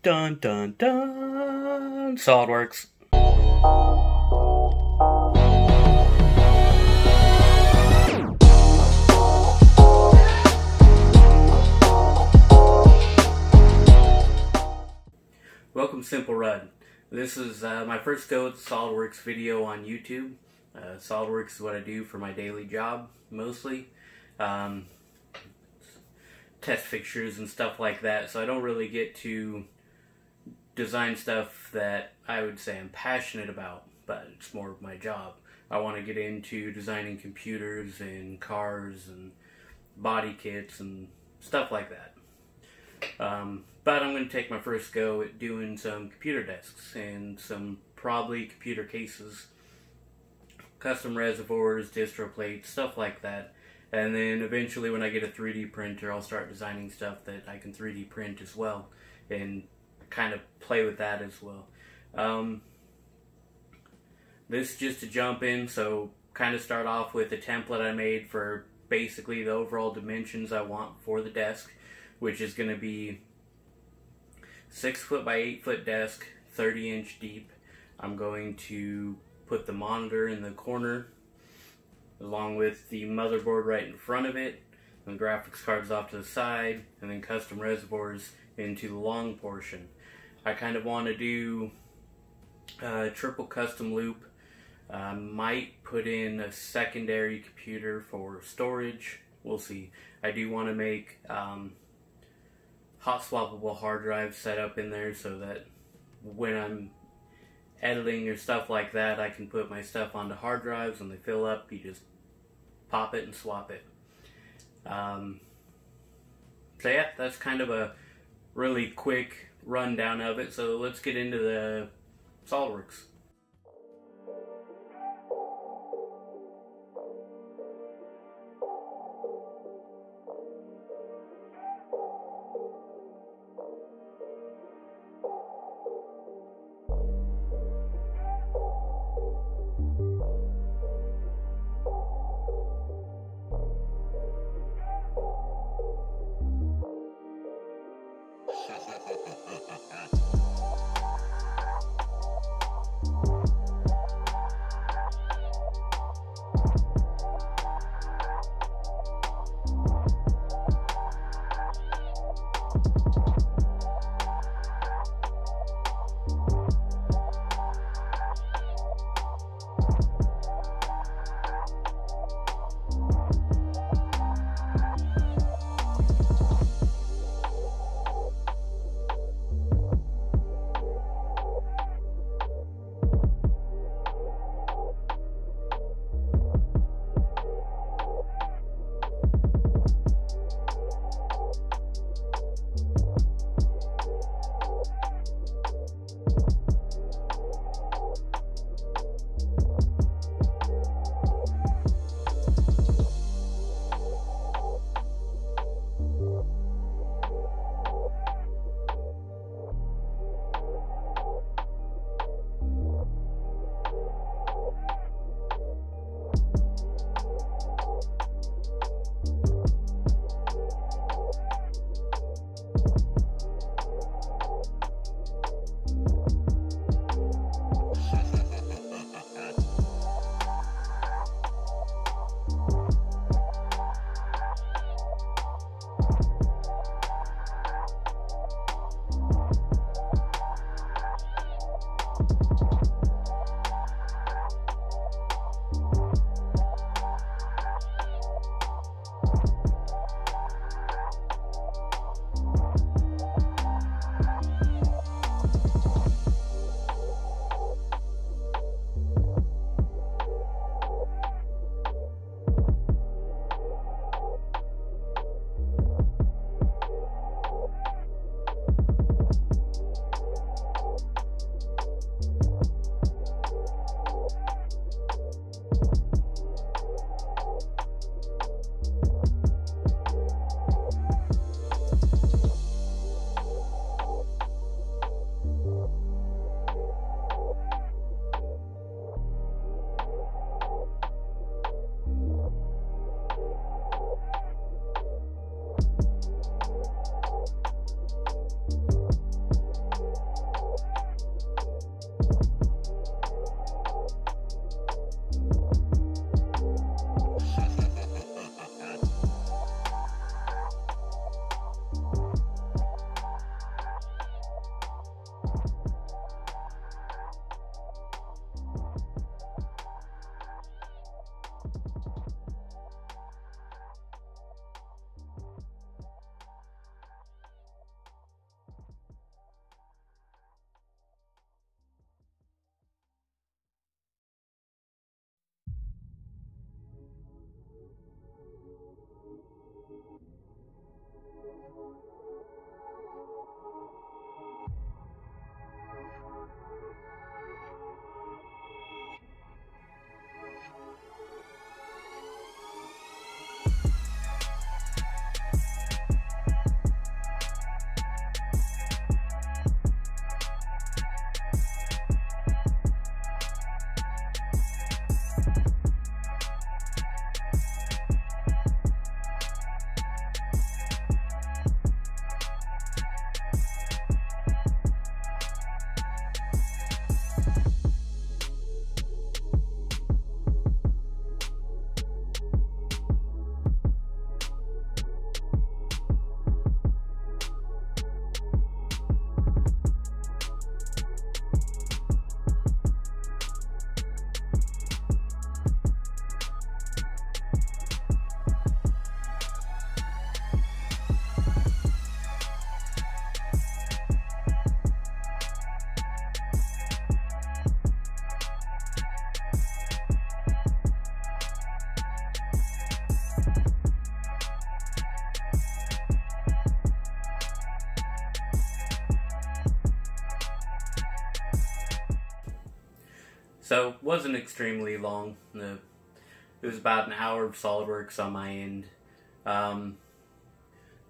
Dun dun dun. SolidWorks. Welcome Simple Rudd. This is uh, my first go with SolidWorks video on YouTube. Uh, SolidWorks is what I do for my daily job, mostly. Um, test fixtures and stuff like that, so I don't really get to design stuff that I would say I'm passionate about, but it's more of my job. I want to get into designing computers and cars and body kits and stuff like that. Um, but I'm going to take my first go at doing some computer desks and some probably computer cases, custom reservoirs, distro plates, stuff like that. And then eventually, when I get a 3D printer, I'll start designing stuff that I can 3D print as well and kind of play with that as well. Um, this just to jump in, so kind of start off with a template I made for basically the overall dimensions I want for the desk, which is going to be 6 foot by 8 foot desk, 30 inch deep. I'm going to put the monitor in the corner along with the motherboard right in front of it, and the graphics cards off to the side, and then custom reservoirs into the long portion. I kind of want to do a triple custom loop. I might put in a secondary computer for storage. We'll see. I do want to make um, hot swappable hard drives set up in there so that when I'm editing or stuff like that, I can put my stuff onto hard drives. When they fill up, you just pop it and swap it. Um, so yeah, that's kind of a really quick rundown of it. So let's get into the SolidWorks. So wasn't extremely long. It was about an hour of SolidWorks on my end. Um,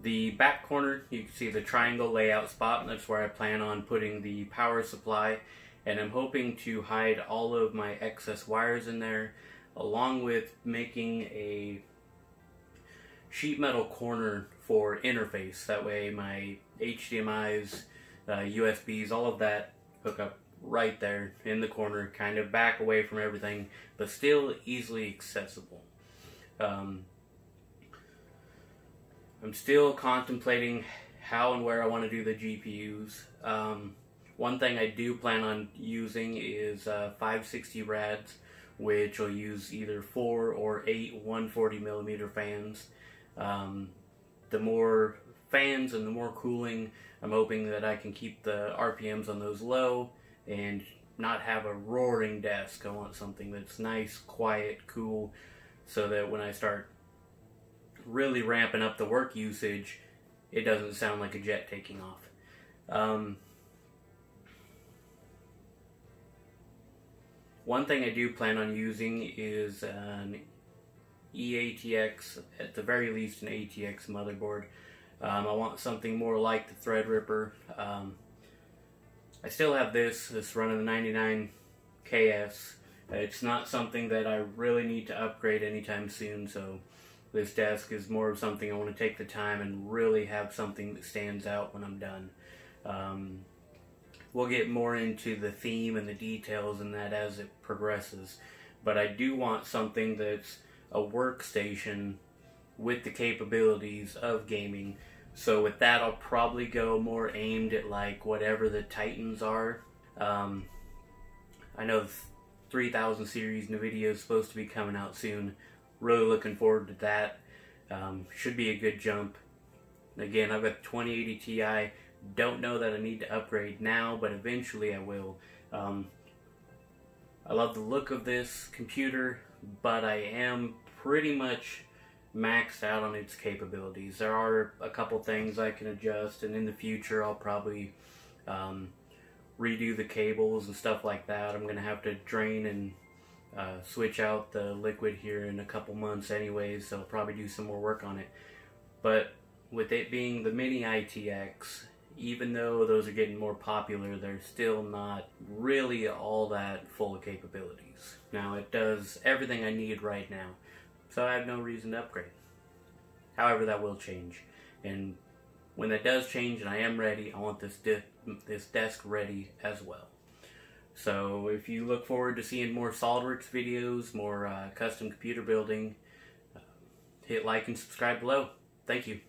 the back corner, you can see the triangle layout spot, that's where I plan on putting the power supply. And I'm hoping to hide all of my excess wires in there, along with making a sheet metal corner for interface. That way my HDMIs, uh, USBs, all of that hook up right there in the corner, kind of back away from everything, but still easily accessible. Um, I'm still contemplating how and where I want to do the GPUs. Um, one thing I do plan on using is uh, 560 rads, which will use either 4 or 8 140 millimeter fans. Um, the more fans and the more cooling, I'm hoping that I can keep the RPMs on those low and not have a roaring desk. I want something that's nice, quiet, cool, so that when I start really ramping up the work usage, it doesn't sound like a jet taking off. Um, one thing I do plan on using is an eATX, at the very least an ATX motherboard. Um, I want something more like the Threadripper. Um, I still have this, this running the 99 KS. It's not something that I really need to upgrade anytime soon, so this desk is more of something I want to take the time and really have something that stands out when I'm done. Um, we'll get more into the theme and the details and that as it progresses, but I do want something that's a workstation with the capabilities of gaming. So with that, I'll probably go more aimed at like whatever the Titans are. Um, I know the 3000 series NVIDIA is supposed to be coming out soon. Really looking forward to that. Um, should be a good jump. Again, I've got 2080 Ti. Don't know that I need to upgrade now, but eventually I will. Um, I love the look of this computer, but I am pretty much maxed out on its capabilities. There are a couple things I can adjust, and in the future I'll probably um, redo the cables and stuff like that. I'm going to have to drain and uh, switch out the liquid here in a couple months anyways, so I'll probably do some more work on it. But with it being the mini ITX, even though those are getting more popular, they're still not really all that full of capabilities. Now, it does everything I need right now, so I have no reason to upgrade. However, that will change, and when that does change and I am ready, I want this, this desk ready as well. So if you look forward to seeing more SOLIDWORKS videos, more uh, custom computer building, uh, hit like and subscribe below. Thank you.